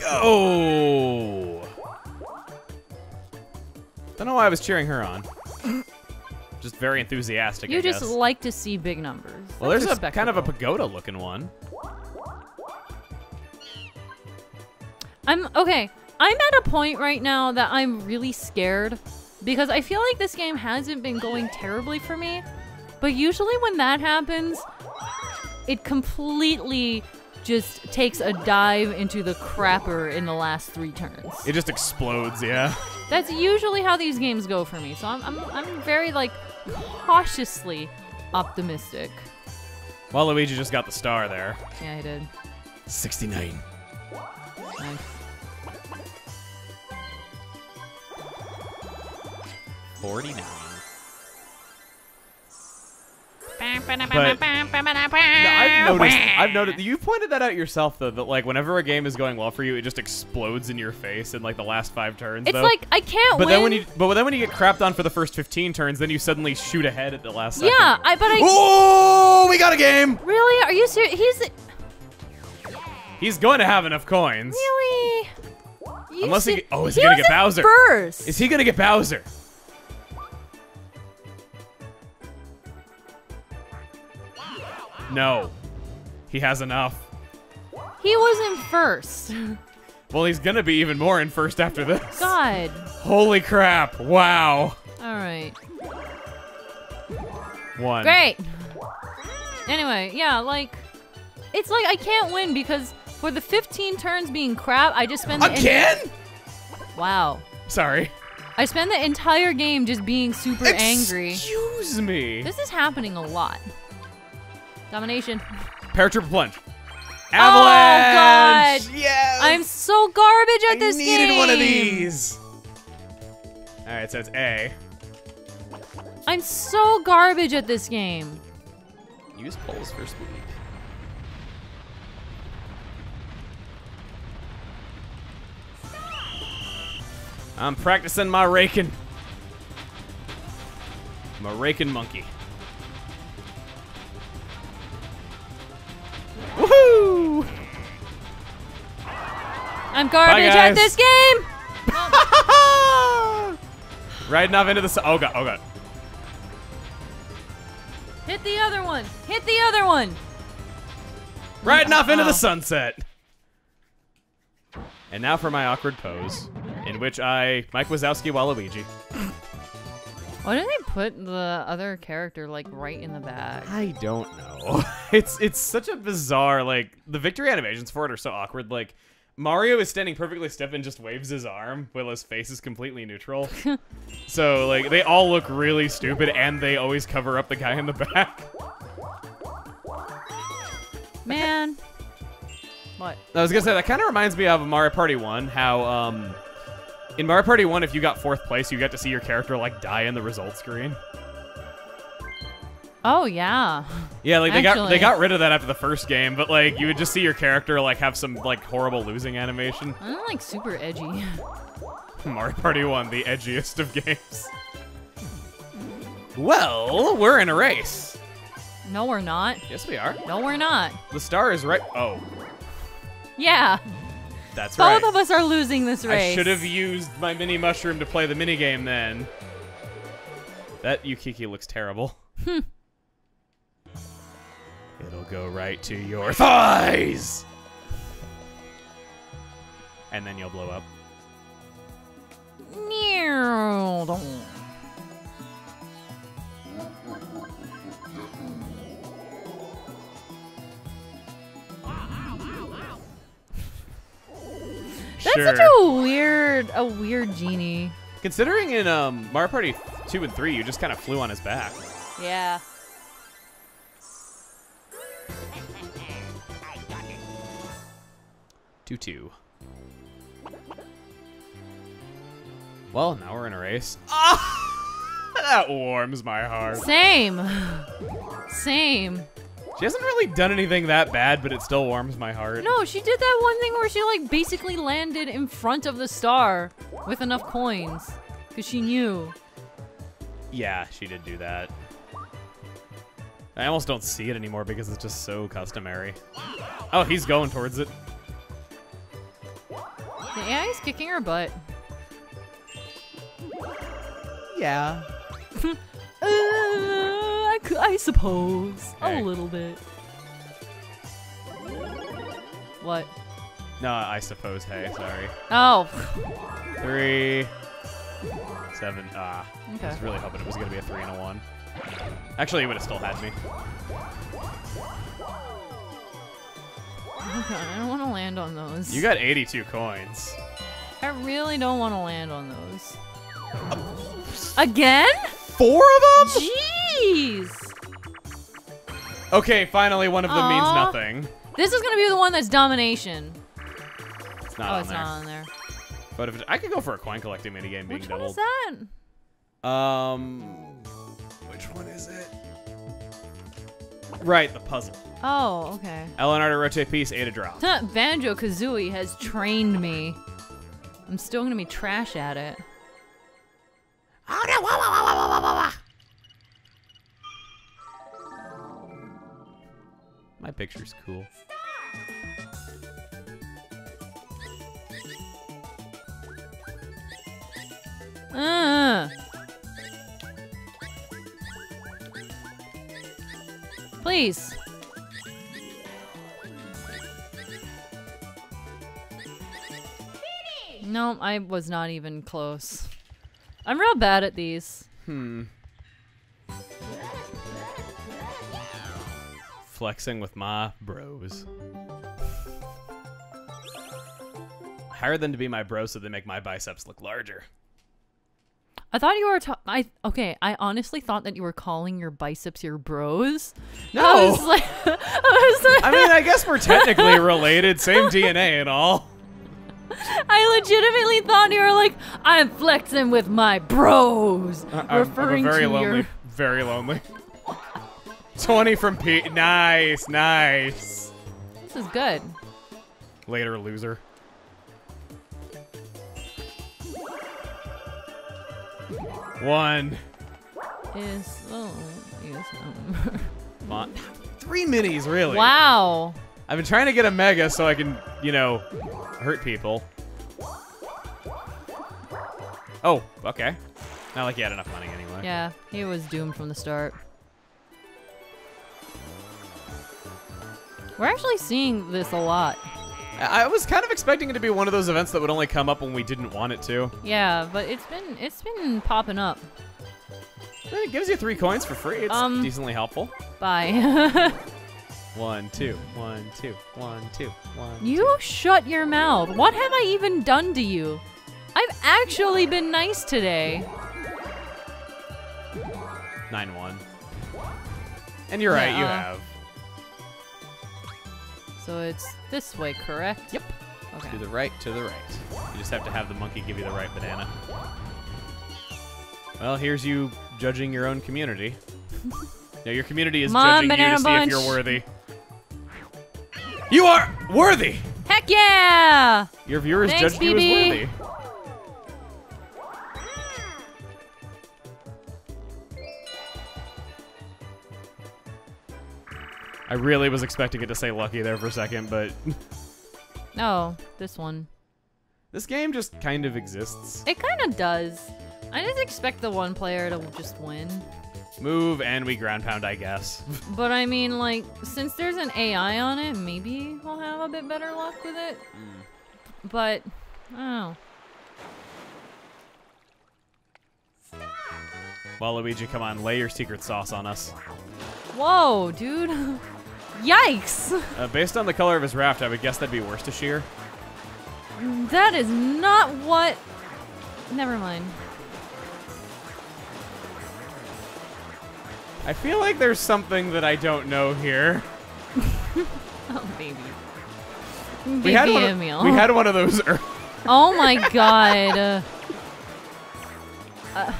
go. Oh. Don't know why I was cheering her on. Just very enthusiastic. You I just guess. like to see big numbers. well, That's there's a kind of a pagoda looking one. I'm okay. I'm at a point right now that I'm really scared because I feel like this game hasn't been going terribly for me. But usually when that happens, it completely just takes a dive into the crapper in the last three turns. It just explodes, yeah. That's usually how these games go for me. So I'm I'm, I'm very like cautiously optimistic. Waluigi just got the star there. Yeah, I did. 69. Nice. Forty-nine. But No, I've noticed. I've noticed. You pointed that out yourself, though. That like whenever a game is going well for you, it just explodes in your face in like the last five turns. It's though. like I can't But win. then when you, but then when you get crapped on for the first 15 turns, then you suddenly shoot ahead at the last yeah, I but I Oh, we got a game. really are you serious? He's He's going to have enough coins. really. You Unless he oh, is he gonna get Bowser? First. Is he gonna get Bowser? No. He has enough. He was in first. Well, he's gonna be even more in first after this. God. Holy crap! Wow. All right. One. Great. Anyway, yeah, like it's like I can't win because for the 15 turns being crap, I just spend the Again? wow. Sorry. I spend the entire game just being super angry. Excuse me. This is happening a lot. Domination. Paratrooper plunge. Avalanche. Oh, God. Yes. I'm so garbage at I this needed game. one of these. All right, so it's A. I'm so garbage at this game. Use poles for speed. I'm practicing my raking. I'm a raking monkey. I'm garbage at this game. Riding off into the. Oh god, oh god. Hit the other one. Hit the other one. Riding off into the sunset. And now for my awkward pose, in which I Mike Wazowski Waluigi. Why did they put the other character like right in the back? I don't know. it's it's such a bizarre like the victory animations for it are so awkward. Like Mario is standing perfectly stiff and just waves his arm while his face is completely neutral. so like they all look really stupid and they always cover up the guy in the back. Man. What? I was gonna say that kind of reminds me of Mario Party One. How um, in Mario Party One, if you got fourth place, you got to see your character like die in the result screen. Oh yeah. Yeah, like they got they got rid of that after the first game, but like you would just see your character like have some like horrible losing animation. I'm like super edgy. Mario Party One, the edgiest of games. Well, we're in a race. No, we're not. Yes, we are. No, we're not. The star is right. Oh, Yeah. that's Both right. of us are losing this race. I should have used my mini mushroom to play the mini game then. That Ukiki looks terrible. Hmm. It'll go right to your thighs. And then you'll blow up. That's sure. such a weird, a weird genie. Considering in um, Mario Party 2 and 3, you just kind of flew on his back. Yeah. Two two. Well, now we're in a race. Ah! that warms my heart. Same. Same. She hasn't really done anything that bad, but it still warms my heart. No, she did that one thing where she like basically landed in front of the star with enough coins because she knew. Yeah, she did do that. I almost don't see it anymore because it's just so customary. Oh, he's going towards it. AI is kicking her butt. Yeah. Uh, I, I suppose. Hey. A little bit. What? No, I suppose. Hey, sorry. Oh. Three, seven. Ah, I Okay. was really hoping it was gonna be a three and a one. Actually, it would have still had me. Oh god, I don't want to land on those. You got 82 coins. I really don't want to land on those. Again? Four of them? Jeez! Okay, finally one of them means nothing. This is gonna be the one that's domination. It's not oh, on it's there. not on there. But if it, I could go for a coin collecting minigame being Which one is that? Um, which one is it? Right, the puzzle. Oh, okay. L and R to rotate piece, A to drop. Banjo Kazooie has trained me. I'm still gonna be trash at it. Oh no! Wah, wah, wah, wah, wah, wah, wah. My picture's cool. Please. No, I was not even close. I'm real bad at these. Hmm. Flexing with my bros. Hire them to be my bros so they make my biceps look larger. I thought you were. Ta- I okay. I honestly thought that you were calling your biceps your bros. I No! was like, I was like, I mean, I guess we're technically related, same DNA and all. I legitimately thought you were like, I'm flexing with my bros, I- I'm- I'm a very to lonely, your. very lonely. 20 from Pete. Nice, nice. This is good. Later, loser. One. Is oh, is, um, on. Three minis, really. wow. I've been trying to get a mega so I can, you know, hurt people. Oh, okay. Not like you had enough money anyway. Yeah, he was doomed from the start. We're actually seeing this a lot. I was kind of expecting it to be one of those events that would only come up when we didn't want it to. Yeah, but it's been it's been popping up. It gives you three coins for free. It's Um, decently helpful. Bye. One, two, one, two, one, two, one. you shut your mouth. What have I even done to you? I've actually been nice today. Nine, one. And you're right, you have. So it's this way, correct? Yep. Okay. To the right, to the right. You just have to have the monkey give you the right banana. Well, here's you judging your own community. no, your community is on, judging you to see bunch. if you're worthy. You are worthy! Heck yeah! Your viewers Thanks, judged you as worthy. I really was expecting it to say lucky there for a second, but Oh, this one. this game just kind of exists. It kind of does. I just expect the one player to just win. Move and we ground pound, I guess. But I mean, like, since there's an AI on it, maybe we'll have a bit better luck with it. Hmm. But, oh. I don't know. Waluigi, come on, lay your secret sauce on us. Whoa, dude. Yikes! Uh, based on the color of his raft, I would guess that'd be Worcestershire. That is not what. Never mind. I feel like there's something that I don't know here. Oh, baby. We had, one Baby of, we had one of those. ear- Oh my god. Uh,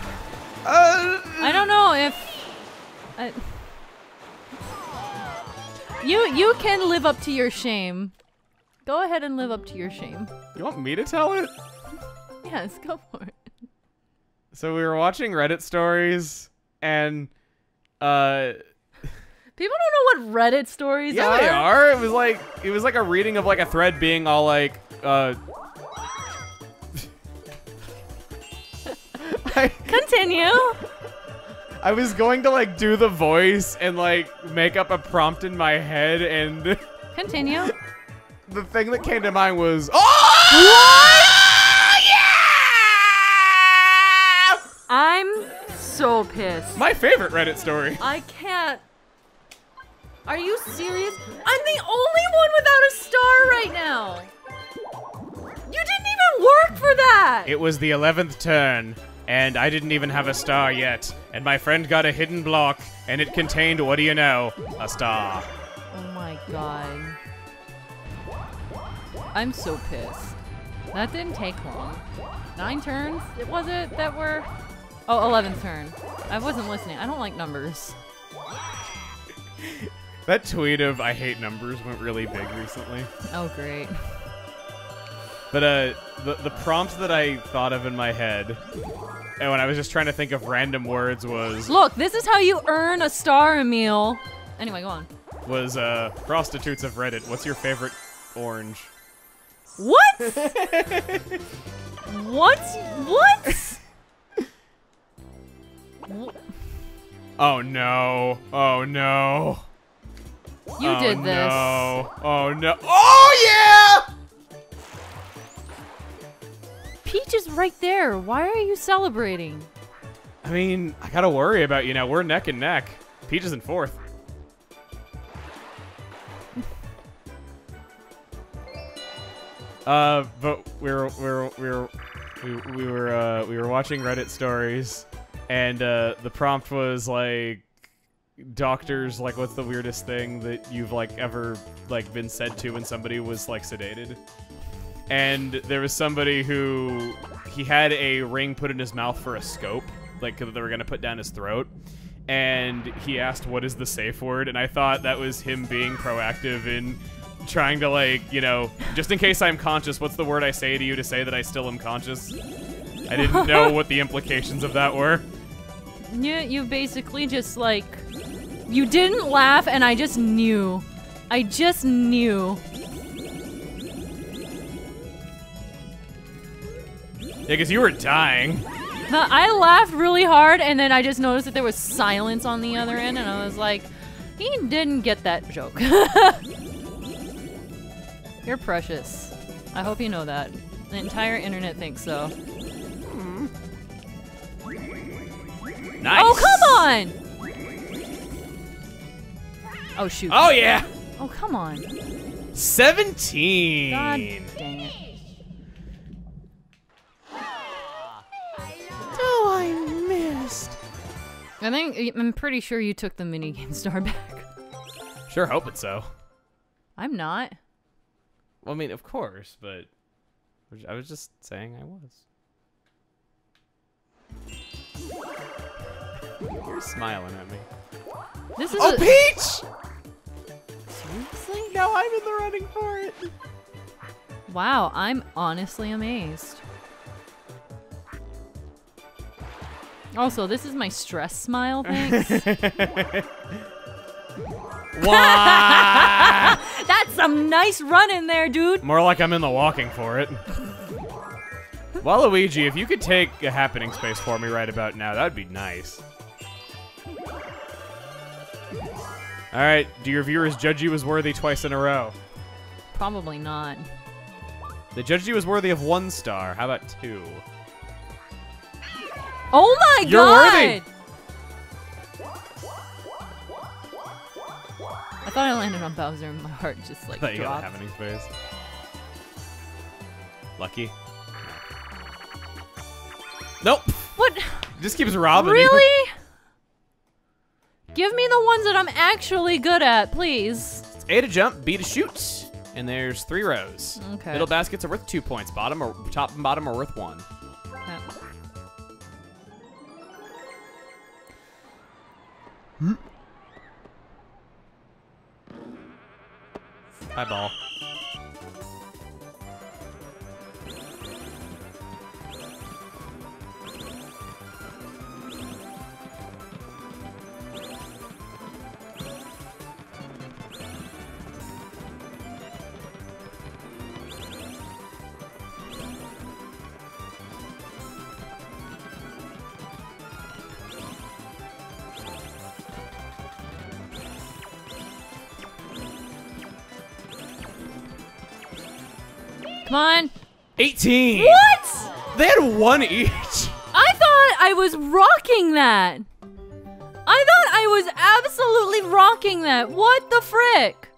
Uh, I don't know if. I, you you can live up to your shame. Go ahead and live up to your shame. You want me to tell it? yes, go for it. So we were watching Reddit stories and uh People don't know what Reddit stories yeah, are. Yeah, they are. It was like it was like a reading of like a thread being all like uh Continue. I was going to like do the voice and like make up a prompt in my head, and Continue. the thing that came to mind was oh yeah! I'm so pissed. My favorite Reddit story. I can't. Are you serious? I'm the only one without a star right now. You didn't even work for that. It was the 11th turn, and I didn't even have a star yet. And my friend got a hidden block, and it contained, what do you know? A star. oh my god. I'm so pissed. That didn't take long. Nine turns? It was it that were. Oh, 11th turn. I wasn't listening. I don't like numbers. That tweet of I hate numbers went really big recently. Oh, great. But uh, the, the prompt that I thought of in my head, and when I was just trying to think of random words, was Look, this is how you earn a star, Emil. Anyway, go on. was uh, prostitutes of Reddit. What's your favorite orange? What? what? What? Oh no! Oh no! You oh, did this. No! Oh no! Oh yeah! Peach is right there. Why are you celebrating? I mean, I gotta worry about you now. We're neck and neck. Peach is in fourth. Uh, but we were we were we were we, we were uh, we were watching Reddit stories, and uh, the prompt was like, doctors like, what's the weirdest thing that you've like ever like been said to when somebody was like sedated? And there was somebody who he had a ring put in his mouth for a scope, like they were gonna put down his throat. And he asked, "What is the safe word?" And I thought that was him being proactive in trying to like, you know, just in case I'm conscious, what's the word I say to you to say that I still am conscious? I didn't know what the implications of that were. You, you basically just like. You didn't laugh, and I just knew. I just knew. Because you were dying. I laughed really hard, and then I just noticed that there was silence on the other end, and I was like, he didn't get that joke. You're precious. I hope you know that. The entire internet thinks so. Oh, nice. Oh, come on! Oh, shoot. Oh yeah. Oh, come on. Seventeen. God dang I think, I'm pretty sure you took the minigame star back. Sure, hope hoping so. I'm not. Well, I mean, of course, but I was just saying I was. You're smiling at me. This is Oh, a- Peach! Seriously? Now I'm in the running for it. Wow, I'm honestly amazed. Also, this is my stress smile, thanks. Why? That's some nice run in there, dude. More like I'm in the walking for it. Waluigi, if you could take a happening space for me right about now, that'd be nice. All right, do your viewers judge you as worthy twice in a row? Probably not. They judged you as worthy of one star. How about two? Oh my god You're god! worthy. I thought I landed on Bowser and my heart just like I thought you got a dropped. happening space. Lucky. Nope. What? Just keeps robbing you. Really? Give me the ones that I'm actually good at, please. It's A to jump, B to shoot. And there's three rows. Okay. Middle baskets are worth two points. Bottom or top and bottom are worth one. High ball. Come on. 18. What? They had one each. I thought I was rocking that. I thought I was absolutely rocking that. What the frick?